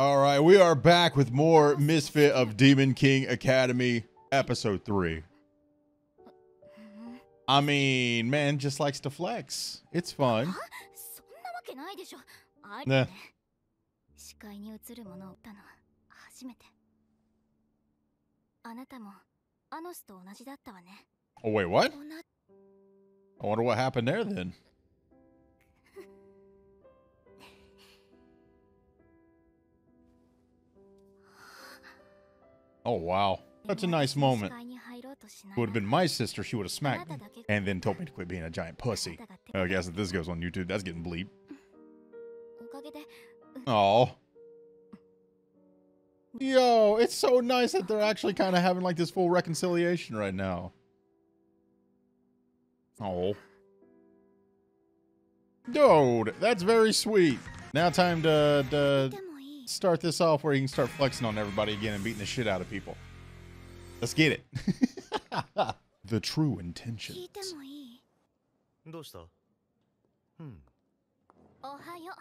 All right, we are back with more Misfit of Demon King Academy, episode three. I mean, man just likes to flex. It's fun. Nah. Oh, wait, what? I wonder what happened there then. Oh, wow. That's a nice moment. It would have been my sister, she would have smacked me. And then told me to quit being a giant pussy. I guess if this goes on YouTube, that's getting bleep. Oh. Yo, it's so nice that they're actually kind of having like this full reconciliation right now. Oh. Dude, that's very sweet. Now time to, to start this off where you can start flexing on everybody again and beating the shit out of people. Let's get it. the true 聞 intentions. いてもいいどうしたうんおはよ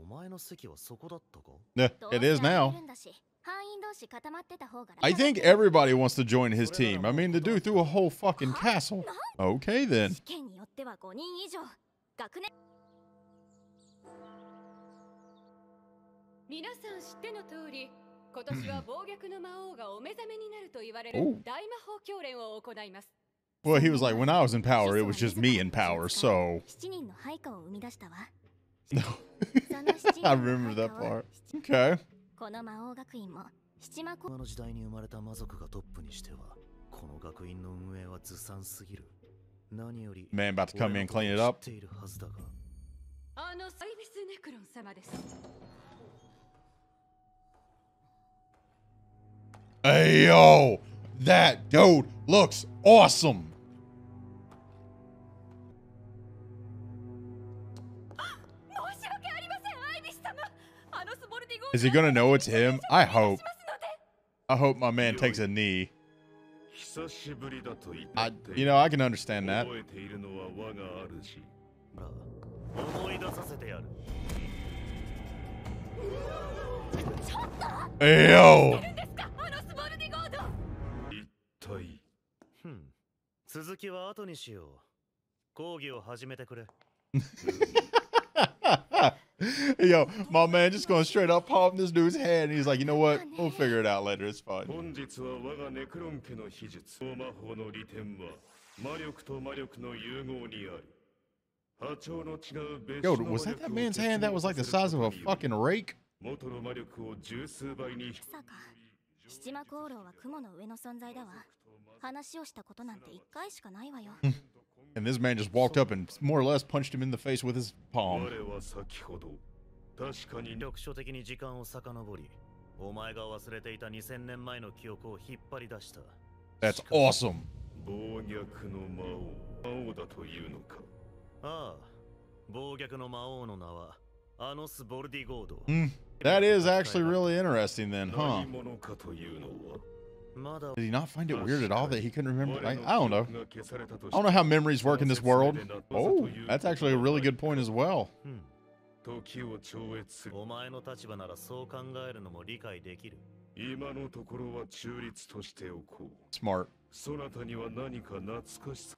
お前の席はそこだったか Yeah, どう it せ is あげ now. るんだし班員同士固まってた方が楽 I think everybody wants to join his team. I mean, the dude threw a whole fucking castle. Okay, then. 皆さん知っての通り今年は暴虐の魔王がお目覚めになると言われる大魔法教練を行います Well, he was like, when I was in power, it was just me in power, so. 7人の配下を生み出したわ I remember that part. Okay. この魔王学院も七魔今の時代に生まれた魔族がトップにしてはこの学院の運営はずさんすぎる何より Man about to come in and 俺 clean の it up. あのサイビス・ネクロン様です Hey, yo, that dude looks awesome. Is he gonna know it's him? I hope. I hope my man takes a knee. I, you know, I can understand that. Yo! は後にしよう講義を始めてくれ yo, my man just going straight up palm this dude's head, and he's like, you know what? We'll figure it out later. It's fine. 本日は我がネクロン家の秘術魔法の利点は魔力と魔力の融合にあり波長の違う別 Yo, 種の was 魔 that 力 that を man's hand that was like the 結合 size of a させることに fucking より rake? 元の魔力を十数倍にまさか七魔功労は雲の上の存在だわ 話をしたことなんて一回しかないわよ And this man just walked up and more or less punched him in the face with his 我 palm. は先ほど確かに局所的に時間を遡りお前が忘れていた2000年前の記憶を引っ張り出した That's awesome. 暴虐の魔王魔王だというのかああ暴虐の魔王の名はアノス・ボルディゴード Hmm. That is actually really interesting, then, huh? 何者かというのはまだ Did he not find it weird at all that he couldn't remember? 我 I, の I don't know. 記憶が消されたと I して don't know how memories work in this world. Oh, that's actually a really good point as well. うん時を超越するお前の立場ならそう考えるのも理解できる今のところは中立としておこう Smart. そなたには何か懐かしさ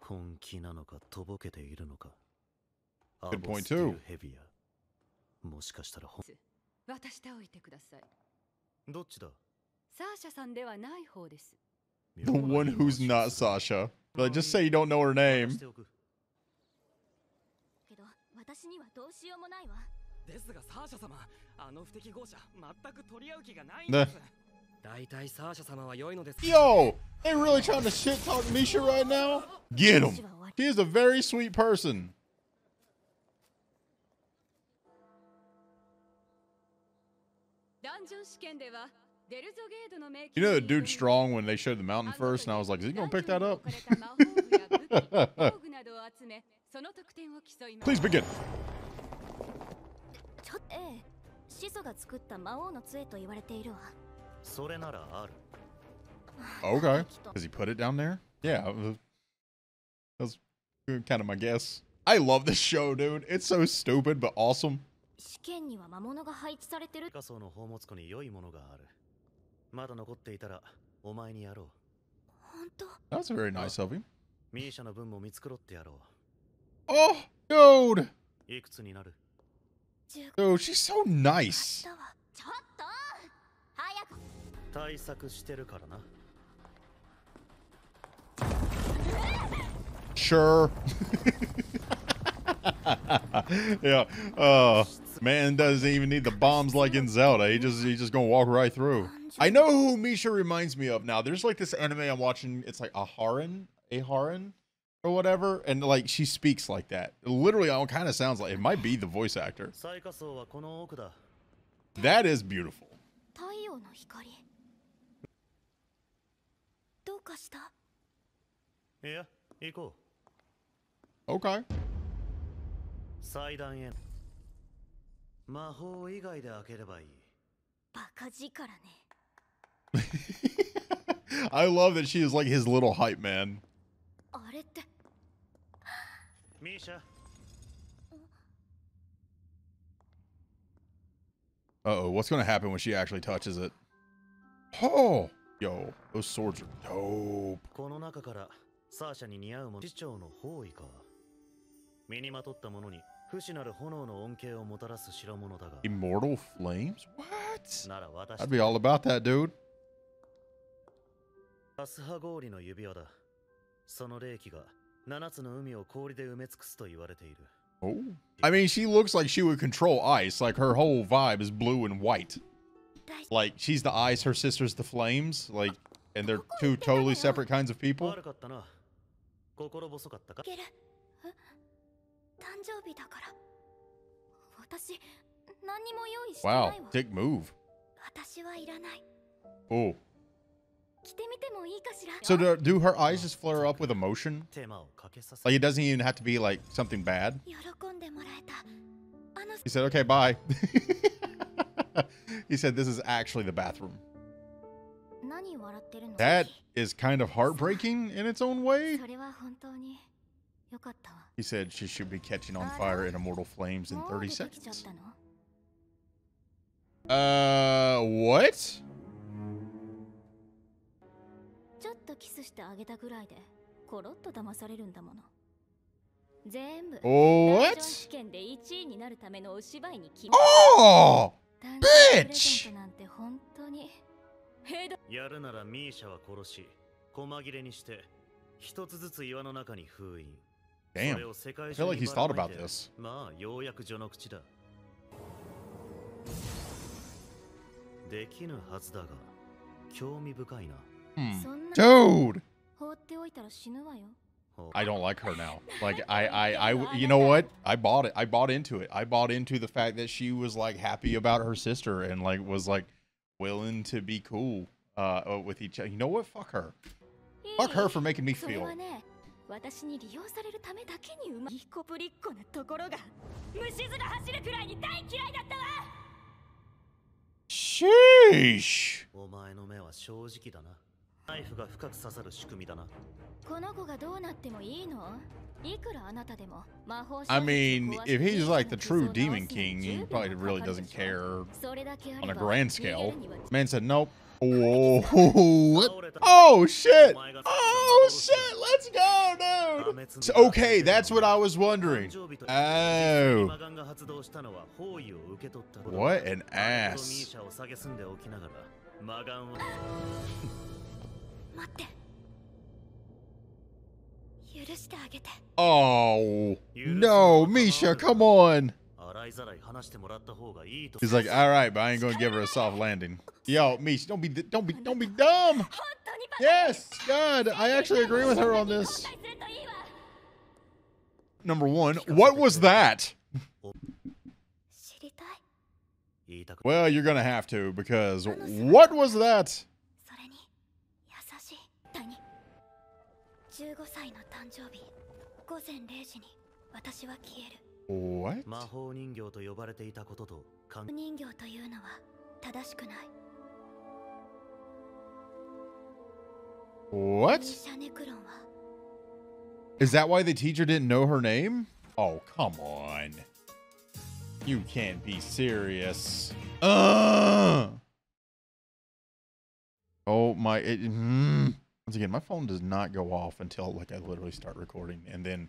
本気なのかとぼけているのか Good アボ point スっていう too. ヘビやもしかしたらほん渡しておいてください どっちだサーシャさんではない方です The one who's not Sasha. Like, just say you don't know her 渡 name. しておくけど私にはどうしようもないわですがサーシャ様あの不適合者全く取り合う気がないんねです大体サーシャ様は良いのです Yo, they really trying to shit talk Misha right now? Get him. He is a very sweet person. You know the dude's strong when they showed the mountain first, and I was like, is he gonna pick that up? などを集めその得点を競います Please begin. ちょっとええ始祖が作った魔王の杖と言われているわそれならある Okay. Does he put it down there? Yeah. uh, That was kind of my guess. I love this show, dude. It's so stupid but awesome. 試験には魔物が配置されてる。仮想の宝物庫に良いものがある。まだ残っていたらお前にやろう。本当？That's very nice of him. ミーシャの分も見繕ってやろ Oh, dude. ういくつになる？15 Dude, she's so nice. ちょっと。早く。対策してるからな。Sure. yeah. Uh, man doesn't even need the bombs like in Zelda. He just he's just gonna walk right through. I know who Misha reminds me of now. There's like this anime I'm watching. It's like Aharen, Aharen, or whatever, and like she speaks like that. Literally, it kind of sounds like it might be the voice actor. That is beautiful. Okay. 祭壇へ魔法以外で開ければいいバカ力ね I love that she is like his little hype man. あれってミーシャ Uh oh, what's gonna happen when she actually touches it? Oh, yo, those swords are dope. この中からサーシャに似合うもの市長の包囲か 身にまとったものに不死なる炎の恩恵をもたらす代物だが Immortal flames? What? なら私 I'd be all about that, dude. アスハゴーリの指輪だその霊気が七つの海を氷で埋め尽くすと言われている Oh. I mean, she looks like she would control ice. Like her whole vibe is blue and white. 大丈 Like she's the ice, her sister's the flames. Like, and they're two totally separate kinds of people. 誕生日だから私何にも用意してな Wow, いわ dick move. 私はいらない Oh. 着てみてもいいかしら So do, do her eyes just flare up with emotion? 手間をかけさせ Like it doesn't even have to be like something bad. 喜んでもらえたあの He said, okay, bye. he said, this is actually the bathroom. 何笑ってるの That is kind of heartbreaking in its own way. それは本当によかったわ He said she should be catching on fire in immortal flames in 30 seconds. Uh, what? What? Oh! Bitch! やるならミーシャは殺し、細切れにして、一つずつ岩の中に封印。Damn. I feel like he's thought about this. Hmm. Dude! I don't like her now. Like I, I, I, you know what? I bought it. I bought into it. I bought into the fact that she was like happy about her sister and like was like willing to be cool uh, with each other. You know what? Fuck her. Fuck her for making me feel 私に利用されるためだけにうまいコプリッコなところが虫唾走るくらいに大嫌いだったわ Sheesh. お前の目は正直だなナイフが深く刺さる仕組みだなこの子がどうなってもいいの？いくらあなたでも魔法 I mean, if he's like the 勇 true demon king, he probably 10秒 really doesn't care それだけあ on れ a ば grand scale. Man said nope. Whoa. Oh, shit. Oh, shit. Let's go, dude. Okay, that's what I was wondering. Oh. What an ass. Oh, no, Misha, come on. He's like, all right, but I ain't gonna give her a soft landing. Yo, Meech, don't be, don't be, don't be dumb. Yes, God, I actually agree with her on this. Number one, what was that? Well, you're gonna have to because what was that? それに優しい第に15歳の誕生日午前0時に私は消える What? 魔法人形と呼ばれていたことと関人形というのは正しくない What? ミシャネクロンは Is that why the teacher didn't know her name? Oh, come on. You can't be serious. Uh! Oh my it, mm. once again, my phone does not go off until like I literally start recording and then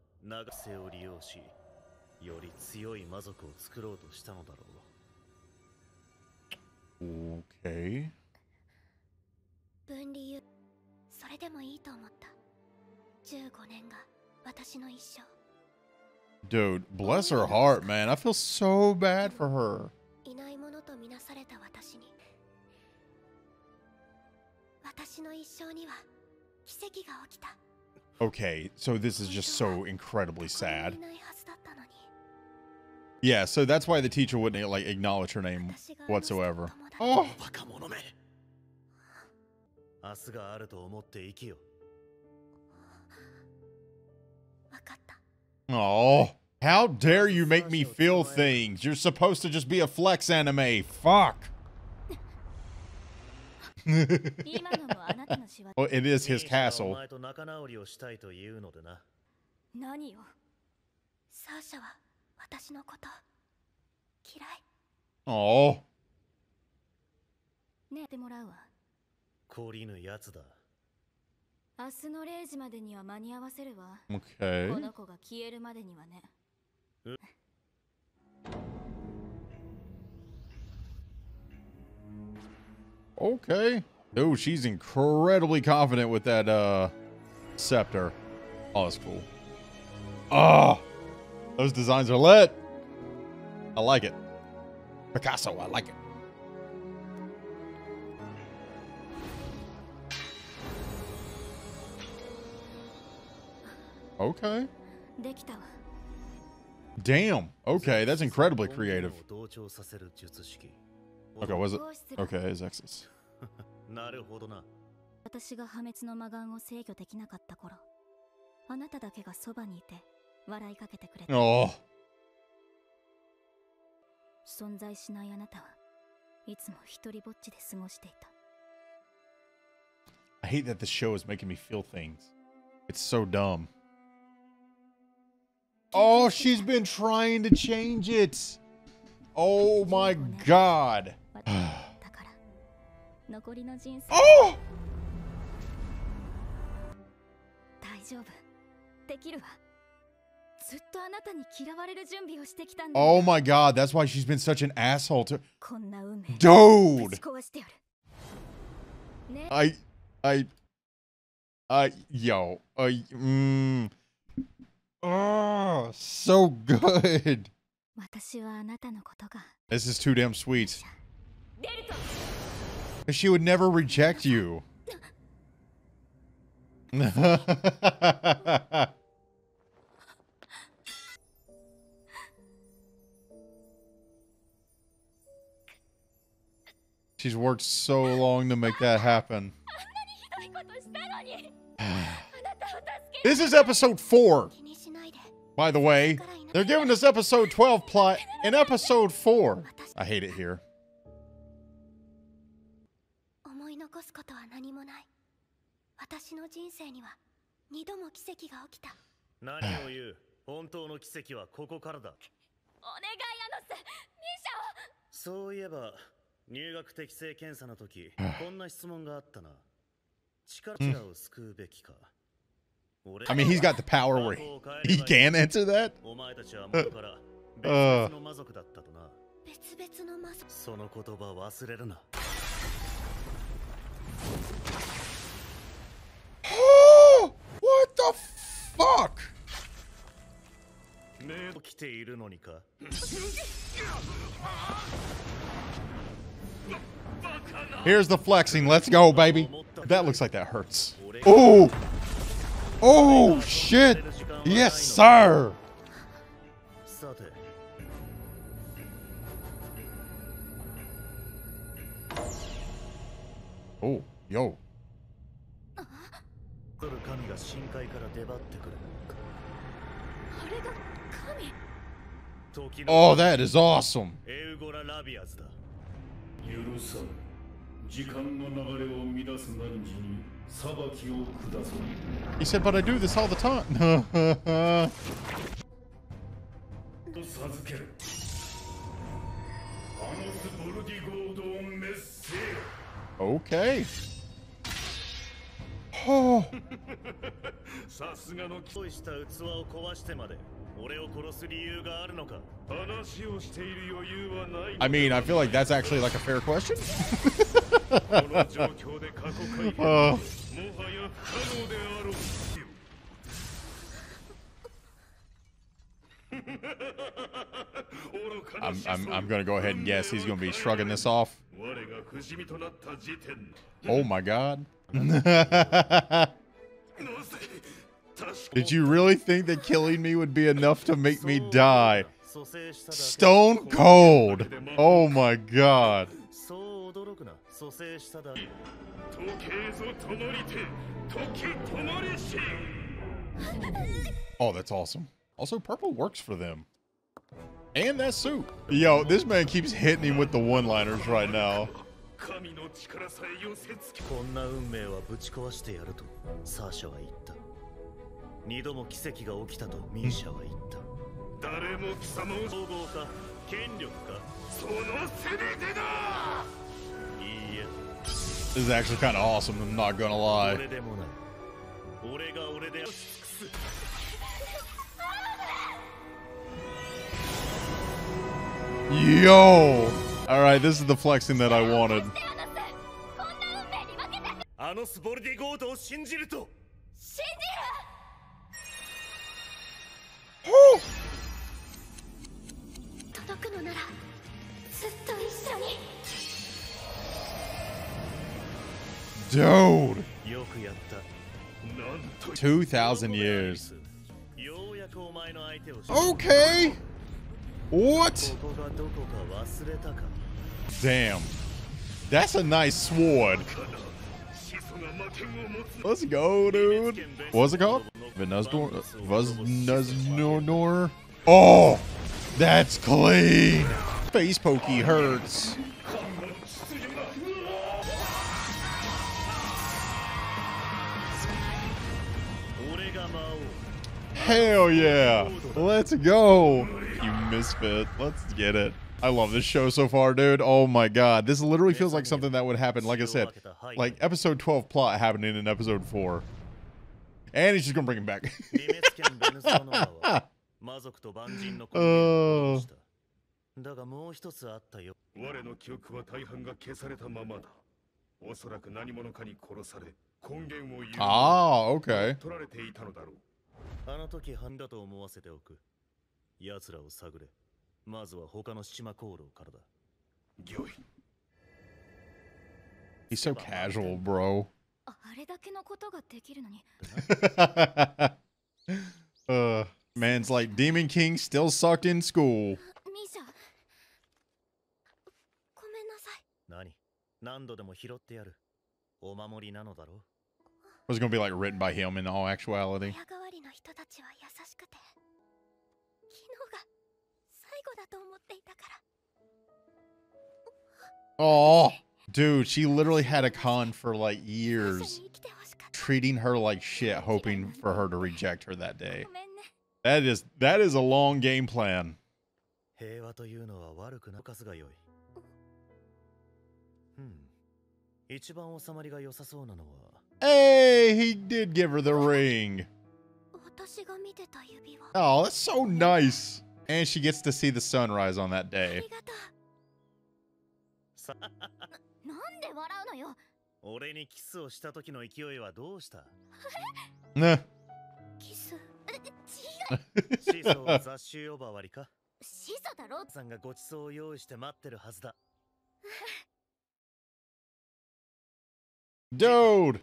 長瀬を利用しより強い魔族を作ろうとしたのだろう Okay. 分離ゆそれでもいいと思った15年が私の一生 Dude, bless her heart, man. I feel so bad for her. いないものとみなされた私に私の一生には奇跡が起きた Okay, so this is just so incredibly sad. Yeah, so that's why the teacher wouldn't eh, like acknowledge her name whatsoever. Oh. Oh, how dare you make me feel things? You're supposed to just be a flex anime. Fuck. 今のもあなたの仕業。Well, it is う his castle. 前と仲直りをしたいというのでな。何よ？サーシャは私のこと嫌い？Oh. ねってもらうわ。懲りぬやつだ。明日の0時までには間に合わせるわ。Okay. この子が消えるまでにはね Okay. Oh, she's incredibly confident with that uh, scepter. Oh, that's cool. Ah, oh, those designs are lit. I like it. Picasso, I like it. Okay. Damn. Okay, that's incredibly creative. 根源を同調させる術式 Okay, was it? どうする Okay, his exits. なるほどな私が破滅の魔眼を制御できなかった頃あなただけがそばにいて笑いかけてくれた Oh. 存在しないあなたはいつも一人ぼっちで過ごしていた I hate that the show is making me feel things. It's so dumb. Oh, she's been trying to change it. Oh my god. 私だから残りの人生 Oh! 大丈夫できるわずっとあなたに嫌われる準備をしてきたんだよ Oh my god, that's why she's been such an asshole to こんな運命ぶ Dude. ち壊してやるね I I I yo, I mm, Oh, so good. 私はあなたのことが This is too damn sweet. Because she would never reject you. She's worked so long to make that happen. this is episode four. By the way, they're giving us episode 12 plot in episode four. I hate it here. には二度も奇跡が起きた。何を言う？本当の奇跡はここからだ。お願いアノス。ミシャをそういえば入学適正検査の時こんな質問があったな。力を救うべきか、俺 I mean, he's got the power where he, he can answer that? お前 Here's the flexing. Let's go, baby. That looks like that hurts. Oh! Oh, shit! Yes, sir! Oh, yo. Oh, that is awesome. He said, but I do this all the time. okay. Oh. さすがの用意した器を壊してまで俺を殺す理由があるのか話をしている余裕はない I mean, I feel like that's actually like a fair question. この状況で過去改変 Uh, もはや不可能であろう I'm, I'm, I'm going to go ahead and guess he's going to be shrugging this off. 我が不死身となった時点で Oh my God. Did you really think that killing me would be enough to make me die? Stone cold! Oh my god. Oh, that's awesome. Also, purple works for them. And that suit. Yo, this man keeps hitting him with the one-liners right now. 二度も奇跡が起きたとミーシャは言った誰も貴様を総合か権力かその全てだいいえ This is actually kind of awesome. I'm not gonna lie. 俺でもない俺が俺で尽くす Yo. All right, this is the flexing that I wanted. あのスボルディゴードを信じると信じる？Dude. 2,000 years. Okay. What? Damn. That's a nice sword. Let's go, dude. What's it called? Venuznor? Vuznuznor? Oh! That's clean! Face pokey hurts. Hell yeah! Let's go! You misfit. Let's get it. I love this show so far, dude. Oh my god. This literally feels like something that would happen, like I said, like episode 12 plot happening in episode 4. And he's just gonna bring him back. リメツ県ベヌストノアは魔族と万人の根源を殺しただがもう一つあったよ我の記憶は大半が消されたままだおそらく何者かに殺され根源を言う ah, okay. 取られていたのだろうあの時半だと思わせておく奴らを探れまずは他の島航路からだ御意 He's so casual, bro. あれだけのことができるのに uh, man's like Demon King still sucked in school. ミシャごめんなさい何何度でも拾ってやるお守りなのだろ Was it gonna be like written by him in all actuality? 親代わりの人たちは優しくて昨日が最後だと思っていたから Oh, Dude, she literally had a con for like years treating her like shit, hoping for her to reject her that day. That is that is a long game plan. Hey, he did give her the ring. Oh, that's so nice. And she gets to see the sunrise on that day. で笑うのよ俺にキスをした時の勢いはどうした Nah. キスえ違うシーソーは雑種呼ばわりかシソだろさんがごちそうを用意して待ってるはずだ Dude,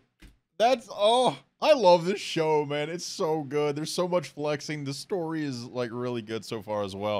that's oh, I love this show, man. It's so good. There's so much flexing. The story is like really good so far as well.